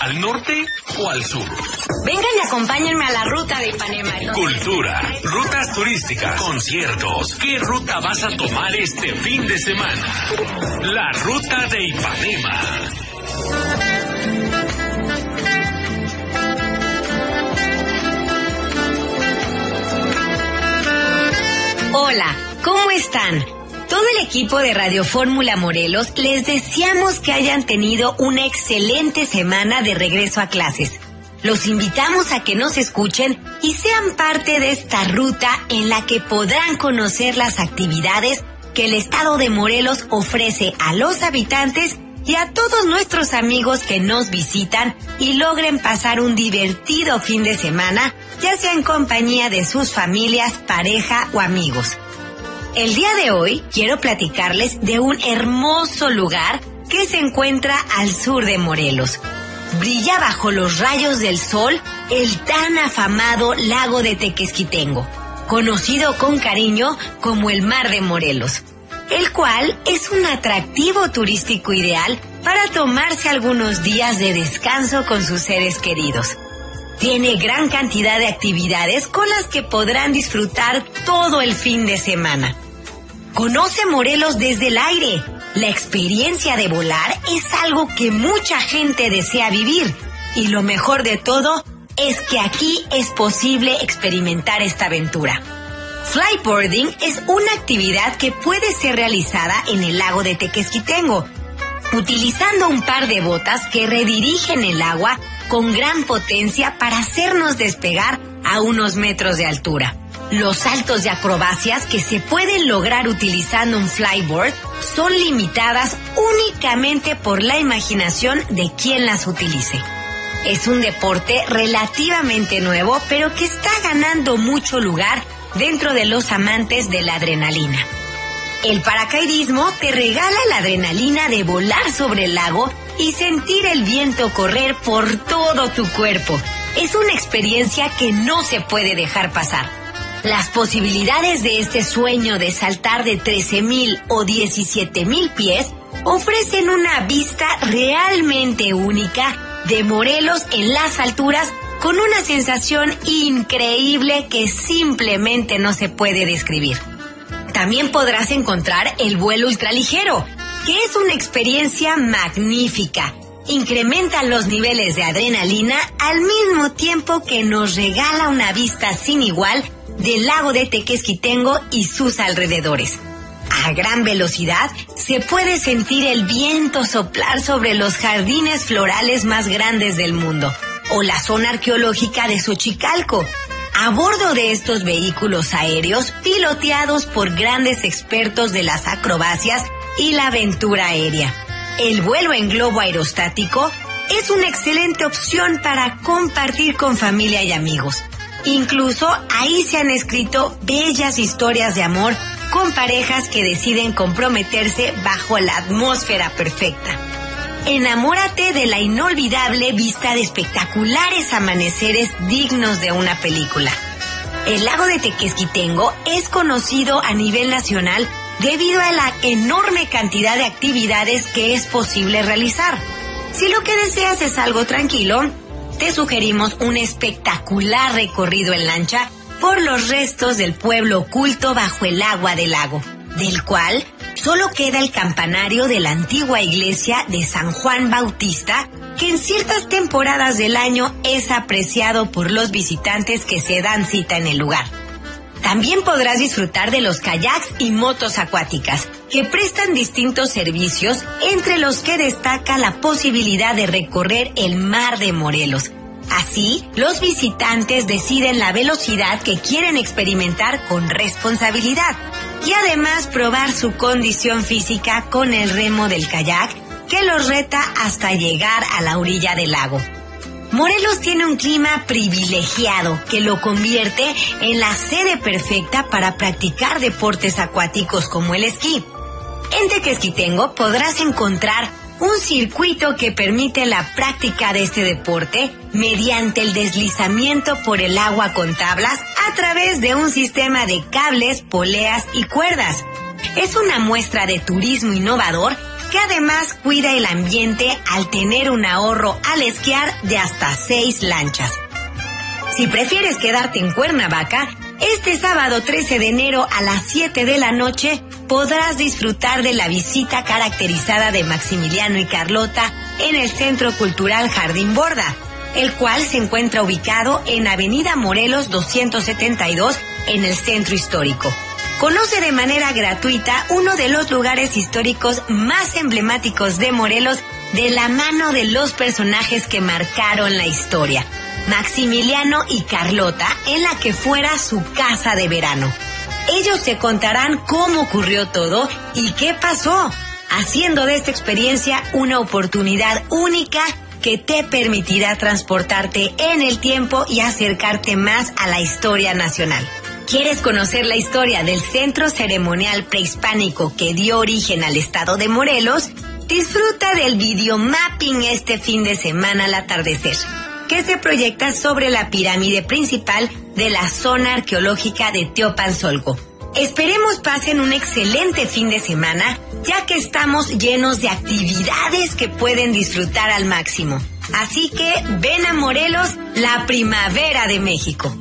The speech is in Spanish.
¿Al norte o al sur? Vengan y acompáñenme a la ruta de Ipanema. Cultura, rutas turísticas, conciertos. ¿Qué ruta vas a tomar este fin de semana? La ruta de Ipanema. Hola, ¿cómo están? Todo el equipo de Radio Fórmula Morelos les deseamos que hayan tenido una excelente semana de regreso a clases. Los invitamos a que nos escuchen y sean parte de esta ruta en la que podrán conocer las actividades que el estado de Morelos ofrece a los habitantes y a todos nuestros amigos que nos visitan y logren pasar un divertido fin de semana, ya sea en compañía de sus familias, pareja o amigos. El día de hoy quiero platicarles de un hermoso lugar que se encuentra al sur de Morelos. Brilla bajo los rayos del sol el tan afamado lago de Tequesquitengo, conocido con cariño como el Mar de Morelos, el cual es un atractivo turístico ideal para tomarse algunos días de descanso con sus seres queridos. Tiene gran cantidad de actividades con las que podrán disfrutar todo el fin de semana. Conoce Morelos desde el aire. La experiencia de volar es algo que mucha gente desea vivir. Y lo mejor de todo es que aquí es posible experimentar esta aventura. Flyboarding es una actividad que puede ser realizada en el lago de Tequesquitengo, utilizando un par de botas que redirigen el agua con gran potencia para hacernos despegar a unos metros de altura. Los saltos de acrobacias que se pueden lograr utilizando un flyboard son limitadas únicamente por la imaginación de quien las utilice. Es un deporte relativamente nuevo, pero que está ganando mucho lugar dentro de los amantes de la adrenalina. El paracaidismo te regala la adrenalina de volar sobre el lago y sentir el viento correr por todo tu cuerpo. Es una experiencia que no se puede dejar pasar. Las posibilidades de este sueño de saltar de 13.000 o 17.000 pies ofrecen una vista realmente única de Morelos en las alturas con una sensación increíble que simplemente no se puede describir. También podrás encontrar el vuelo ultraligero, que es una experiencia magnífica. Incrementa los niveles de adrenalina al mismo tiempo que nos regala una vista sin igual del lago de Tequesquitengo y sus alrededores. A gran velocidad se puede sentir el viento soplar sobre los jardines florales más grandes del mundo o la zona arqueológica de Xochicalco. A bordo de estos vehículos aéreos piloteados por grandes expertos de las acrobacias y la aventura aérea. El vuelo en globo aerostático es una excelente opción para compartir con familia y amigos. Incluso ahí se han escrito bellas historias de amor con parejas que deciden comprometerse bajo la atmósfera perfecta. Enamórate de la inolvidable vista de espectaculares amaneceres dignos de una película. El lago de Tequesquitengo es conocido a nivel nacional debido a la enorme cantidad de actividades que es posible realizar. Si lo que deseas es algo tranquilo, te sugerimos un espectacular recorrido en lancha por los restos del pueblo oculto bajo el agua del lago, del cual solo queda el campanario de la antigua iglesia de San Juan Bautista, que en ciertas temporadas del año es apreciado por los visitantes que se dan cita en el lugar. También podrás disfrutar de los kayaks y motos acuáticas, que prestan distintos servicios, entre los que destaca la posibilidad de recorrer el mar de Morelos. Así, los visitantes deciden la velocidad que quieren experimentar con responsabilidad y además probar su condición física con el remo del kayak que los reta hasta llegar a la orilla del lago. Morelos tiene un clima privilegiado que lo convierte en la sede perfecta para practicar deportes acuáticos como el esquí. En Tequesquitengo podrás encontrar un circuito que permite la práctica de este deporte mediante el deslizamiento por el agua con tablas a través de un sistema de cables, poleas y cuerdas. Es una muestra de turismo innovador que además cuida el ambiente al tener un ahorro al esquiar de hasta seis lanchas. Si prefieres quedarte en Cuernavaca, este sábado 13 de enero a las 7 de la noche podrás disfrutar de la visita caracterizada de Maximiliano y Carlota en el Centro Cultural Jardín Borda, el cual se encuentra ubicado en Avenida Morelos 272 en el Centro Histórico. Conoce de manera gratuita uno de los lugares históricos más emblemáticos de Morelos de la mano de los personajes que marcaron la historia, Maximiliano y Carlota, en la que fuera su casa de verano. Ellos te contarán cómo ocurrió todo y qué pasó, haciendo de esta experiencia una oportunidad única que te permitirá transportarte en el tiempo y acercarte más a la historia nacional. ¿Quieres conocer la historia del centro ceremonial prehispánico que dio origen al estado de Morelos? Disfruta del videomapping este fin de semana al atardecer, que se proyecta sobre la pirámide principal de la zona arqueológica de Teopanzolco. Esperemos pasen un excelente fin de semana, ya que estamos llenos de actividades que pueden disfrutar al máximo. Así que ven a Morelos, la primavera de México.